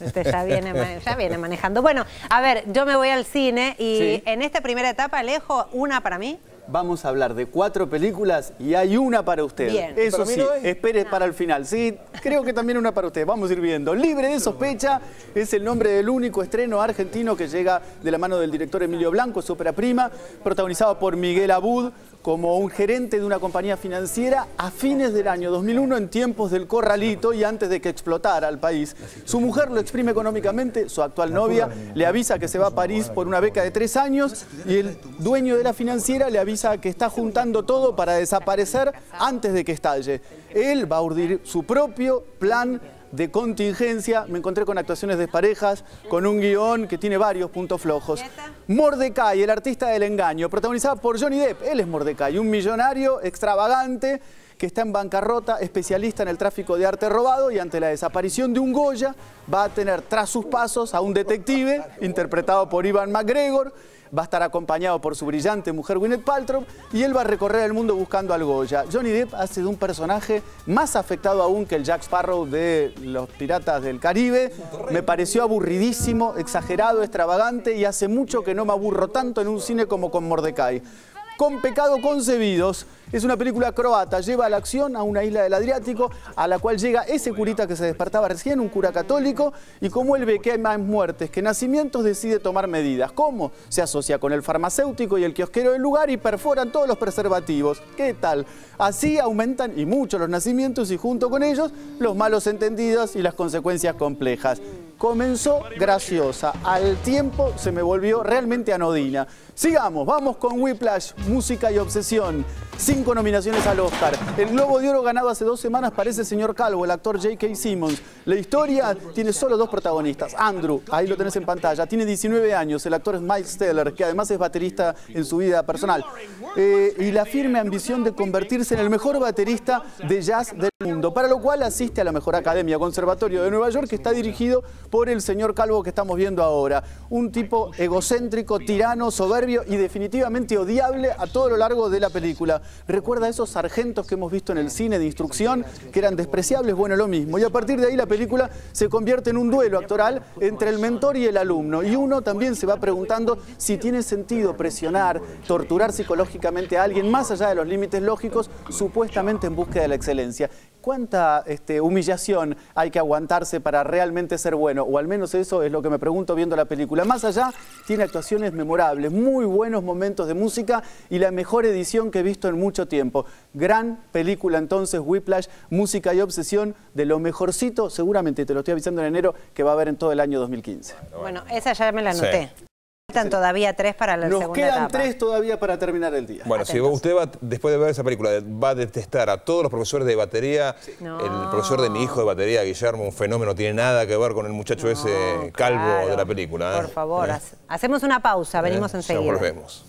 Este ya, viene, ya viene manejando. Bueno, a ver, yo me voy al cine y Sí. en esta primera etapa elijo una para mí. Vamos a hablar de cuatro películas y hay una para usted. Bien. Eso ¿Para mí sí, no espere para el final. Sí, creo que también una para usted. Vamos a ir viendo. Libre de sospecha es el nombre del único estreno argentino que llega de la mano del director Emilio Blanco, su ópera prima, protagonizado por Miguel Abud como un gerente de una compañía financiera a fines del año 2001 en tiempos del corralito y antes de que explotara el país. Su mujer lo exprime económicamente, su actual novia le avisa que se va a París por una beca de tres años y el dueño de la financiera le avisa que está juntando todo para desaparecer antes de que estalle. Él va a urdir su propio plan de contingencia. Me encontré con actuaciones desparejas, con un guion que tiene varios puntos flojos. Mordecai, el artista del engaño, protagonizada por Johnny Depp. Él es Mordecai, un millonario extravagante que está en bancarrota, especialista en el tráfico de arte robado y ante la desaparición de un Goya va a tener tras sus pasos a un detective interpretado por Ivan McGregor. Va a estar acompañado por su brillante mujer Gwyneth Paltrow y él va a recorrer el mundo buscando al Goya. Johnny Depp hace de un personaje más afectado aún que el Jack Sparrow de los Piratas del Caribe. Me pareció aburridísimo, exagerado, extravagante y hace mucho que no me aburro tanto en un cine como con Mordecai. Con pecado concebidos. Es una película croata, lleva la acción a una isla del Adriático a la cual llega ese curita que se despertaba recién, un cura católico, y como él ve que hay más muertes que nacimientos, decide tomar medidas. ¿Cómo? Se asocia con el farmacéutico y el kiosquero del lugar y perforan todos los preservativos. ¿Qué tal? Así aumentan y mucho los nacimientos y junto con ellos los malos entendidos y las consecuencias complejas. Comenzó graciosa, al tiempo se me volvió realmente anodina. Sigamos, vamos con Whiplash, música y obsesión. Cinco nominaciones al Oscar. El Globo de Oro ganado hace dos semanas parece señor Calvo, el actor J.K. Simmons. La historia tiene solo dos protagonistas. Andrew, ahí lo tenés en pantalla, tiene 19 años. El actor es Miles Teller, que además es baterista en su vida personal. Eh, y la firme ambición de convertirse en el mejor baterista de jazz del mundo, para lo cual asiste a la mejor academia, Conservatorio de Nueva York, que está dirigido por el señor Calvo que estamos viendo ahora. Un tipo egocéntrico, tirano, soberbio y definitivamente odiable a todo lo largo de la película. Recuerda a esos sargentos que hemos visto en el cine de instrucción, que eran despreciables, bueno, lo mismo. Y a partir de ahí la película se convierte en un duelo actoral entre el mentor y el alumno. Y uno también se va preguntando si tiene sentido presionar, torturar psicológicamente a alguien más allá de los límites lógicos, supuestamente en búsqueda de la excelencia. ¿Cuánta este, humillación hay que aguantarse para realmente ser bueno? O al menos eso es lo que me pregunto viendo la película. Más allá, tiene actuaciones memorables, muy buenos momentos de música y la mejor edición que he visto en mucho tiempo. Gran película entonces, Whiplash, música y obsesión, de lo mejorcito, seguramente te lo estoy avisando en enero, que va a haber en todo el año 2015. Bueno, esa ya me la Sí. Faltan todavía tres para la Nos segunda quedan etapa. tres todavía para terminar el día. Bueno, si usted va, después de ver esa película, va a detestar a todos los profesores de batería. No. El profesor de mi hijo de batería, Guillermo, un fenómeno, tiene nada que ver con el muchacho ese calvo Claro. de la película. ¿eh? Por favor, ¿Eh? hace- hacemos una pausa, venimos ¿Eh? enseguida. Ya volvemos.